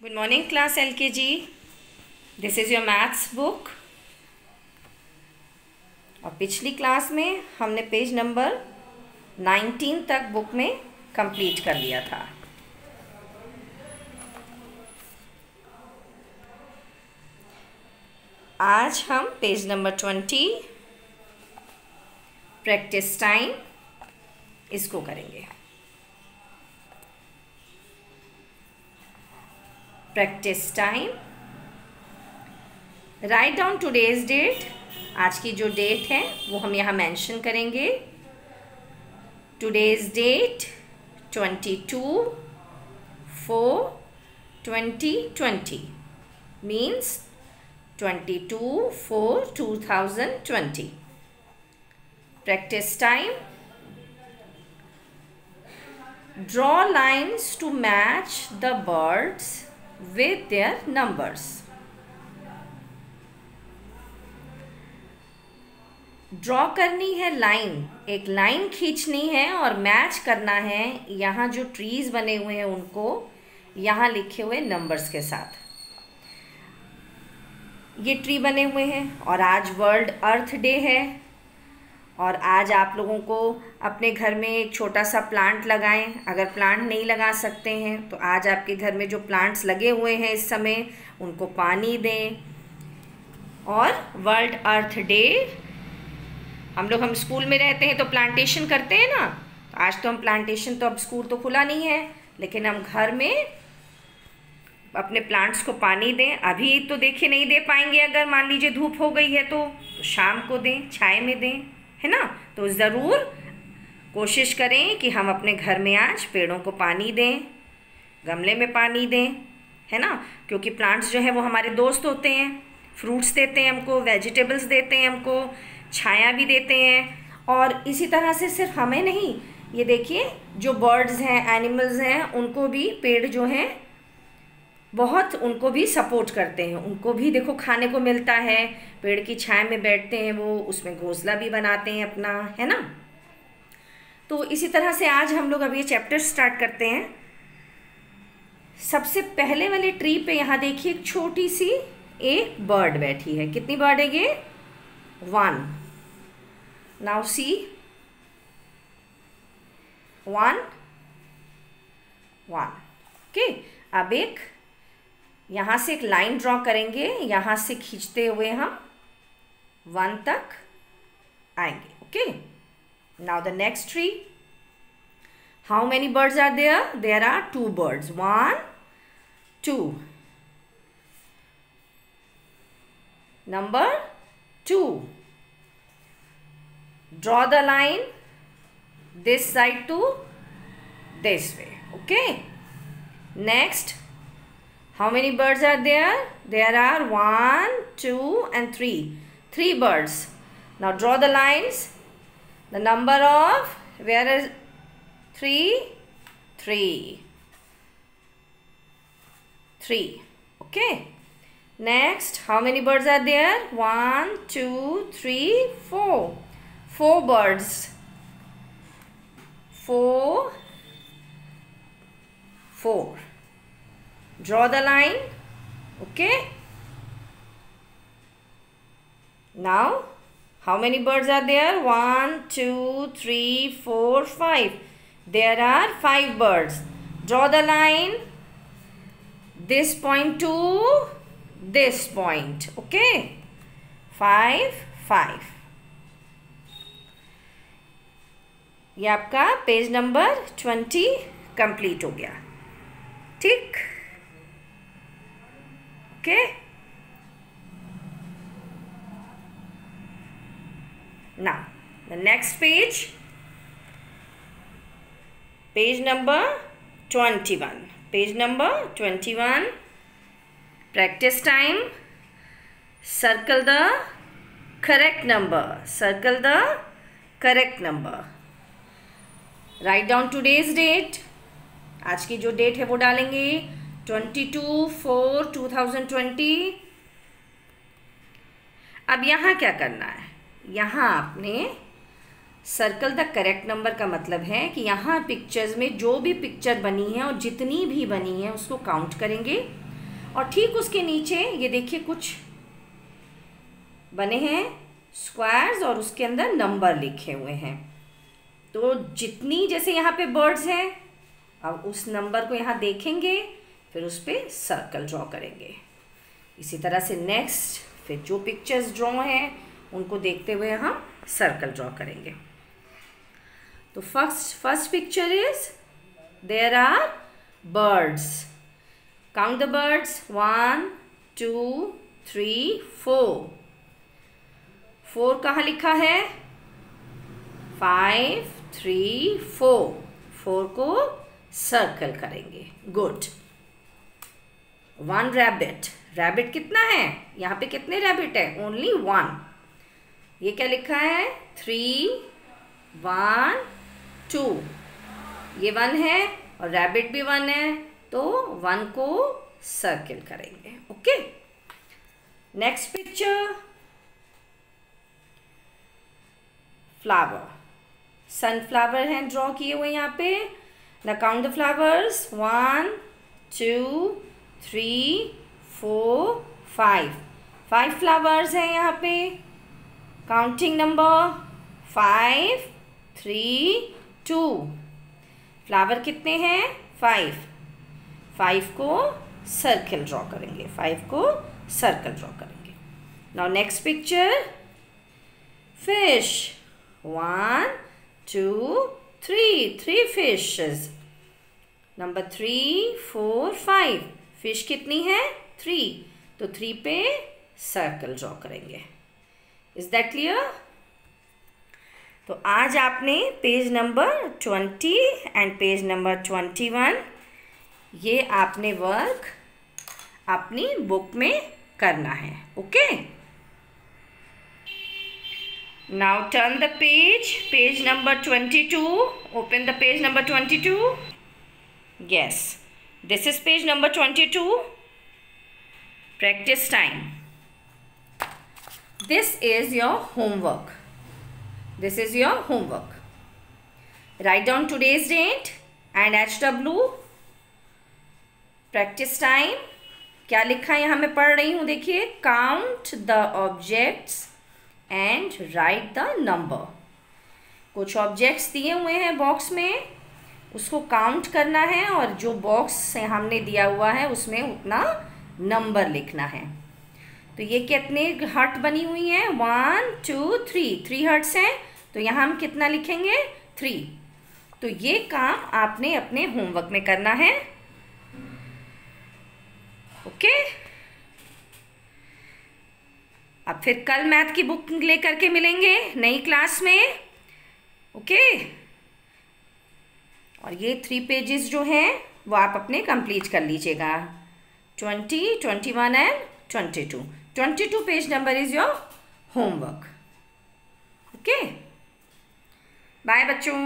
Good morning, class LKG. This is your maths book. और पिछली class में हमने पेज नंबर 19 तक बुक में कंप्लीट कर लिया था आज हम पेज नंबर 20 प्रैक्टिस टाइम इसको करेंगे practice time write down today's date आज की जो डेट है, वो हम यहाँ मेंशन करेंगे. Today's date twenty two four twenty twenty means twenty two four two thousand twenty practice time draw lines to match the birds. With their numbers. Draw करनी है लाइन एक लाइन खींचनी है और मैच करना है यहाँ जो ट्रीज बने हुए हैं उनको, यहाँ लिखे हुए नंबर्स के साथ. ये ट्री बने हुए हैं और आज वर्ल्ड अर्थ डे है. और आज आप लोगों को अपने घर में एक छोटा सा प्लांट लगाएँ। अगर प्लांट नहीं लगा सकते हैं तो आज आपके घर में जो प्लांट्स लगे हुए हैं इस समय उनको पानी दें। और वर्ल्ड अर्थ डे हम लोग हम स्कूल में रहते हैं तो प्लांटेशन करते हैं ना। तो आज तो हम प्लांटेशन तो अब स्कूल तो खुला नहीं है लेकिन हम घर में अपने प्लांट्स को पानी दें। अभी तो देखिए नहीं दे पाएँगे अगर मान लीजिए धूप हो गई है तो, तो शाम को दें छाए में दें। है ना? तो ज़रूर कोशिश करें कि हम अपने घर में आज पेड़ों को पानी दें, गमले में पानी दें, है ना? क्योंकि प्लांट्स जो है वो हमारे दोस्त होते हैं फ्रूट्स देते हैं हमको वेजिटेबल्स देते हैं हमको, छाया भी देते हैं। और इसी तरह से सिर्फ़ हमें नहीं, ये देखिए, जो बर्ड्स हैं एनिमल्स हैं, उनको भी पेड़ जो हैं बहुत उनको भी सपोर्ट करते हैं। उनको भी देखो खाने को मिलता है, पेड़ की छाया में बैठते हैं वो, उसमें घोंसला भी बनाते हैं अपना, है ना? तो इसी तरह से आज हम लोग अब ये चैप्टर स्टार्ट करते हैं। सबसे पहले वाले ट्री पे यहाँ देखिए एक छोटी सी एक बर्ड बैठी है। कितनी बर्ड है ये? One now see one one okay अब एक यहाँ से एक लाइन ड्रॉ करेंगे, यहाँ से खींचते हुए हम वन तक आएँगे okay now the next tree how many birds are there there are two birds one two number 2 draw the line this side to this way, okay? Next. How many birds are there? There are one, two, and three. Three birds. Now draw the lines. The number of where is three? Three. Three. Okay. Next, how many birds are there? One, two, three, four. Four birds. Four. Four draw the line okay now how many birds are there one two three four five there are five birds draw the line this point to this point okay five five ये आपका page number twenty complete हो गया ठीक okay now the next page page number twenty one page number twenty one practice time circle the correct number circle the correct number write down today's date आज की जो date है वो डालेंगे। Twenty two four two thousand twenty. अब यहाँ क्या करना है? यहाँ आपने सर्कल द करेक्ट नंबर का मतलब है कि यहाँ पिक्चर्स में जो भी पिक्चर बनी है और जितनी भी बनी है उसको काउंट करेंगे। और ठीक उसके नीचे, ये देखिए कुछ बने हैं स्क्वायर्स और उसके अंदर नंबर लिखे हुए हैं। तो जितनी जैसे यहाँ पे बर्ड्स हैं, अब उस नंबर को यहाँ देखेंगे। फिर उस पर सर्कल ड्रॉ करेंगे। इसी तरह से नेक्स्ट फिर जो पिक्चर्स ड्रॉ हैं, उनको देखते हुए हम सर्कल ड्रॉ करेंगे। तो first first picture is there are birds count the birds one two three four four कहाँ लिखा है? फाइव थ्री फोर फोर को सर्कल करेंगे। गुड वन रैबिट रैबिट कितना है? यहाँ पे कितने रैबिट है? ओनली वन ये क्या लिखा है? थ्री वन टू ये वन है और रैबिट भी वन है तो वन को सर्किल करेंगे. Okay next picture flower sunflower हैं ड्रॉ किए हुए यहाँ पे. The count the flowers one two three four five five flowers हैं यहाँ पे. Counting number five three two flower कितने हैं? फाइव फाइव को सर्कल ड्रॉ करेंगे. फाइव को सर्कल ड्रॉ करेंगे. Now next picture fish one two three three fishes. Number three four five fish कितनी है? थ्री तो थ्री पे सर्कल ड्रॉ करेंगे। इज़ दैट क्लियर तो आज आपने page number twenty and page number twenty one ये आपने वर्क अपनी बुक में करना है। Okay okay? Now turn the page, page number 22. Open the page number 22. Yes, this is page number 22. Practice time. This is your homework. This is your homework. Write down today's date and HW. Practice time. क्या लिखा है यहाँ मैं पढ़ रही हूँ देखिए count the objects and write the number कुछ ऑब्जेक्ट्स दिए हुए हैं बॉक्स में उसको काउंट करना है और जो बॉक्स से हमने दिया हुआ है, उसमें उतना नंबर लिखना है। तो ये कितने हर्ट बनी हुई हैं? One two three three hearts हैं। तो यहाँ हम कितना लिखेंगे? थ्री तो ये काम आपने अपने होमवर्क में करना है। ओके अब फिर कल मैथ की बुक लेकर के मिलेंगे नई क्लास में। ओके और ये थ्री पेजेस जो हैं, वो आप अपने कंप्लीट कर लीजिएगा। Twenty twenty one and twenty two twenty two page number is your homework okay bye बच्चों।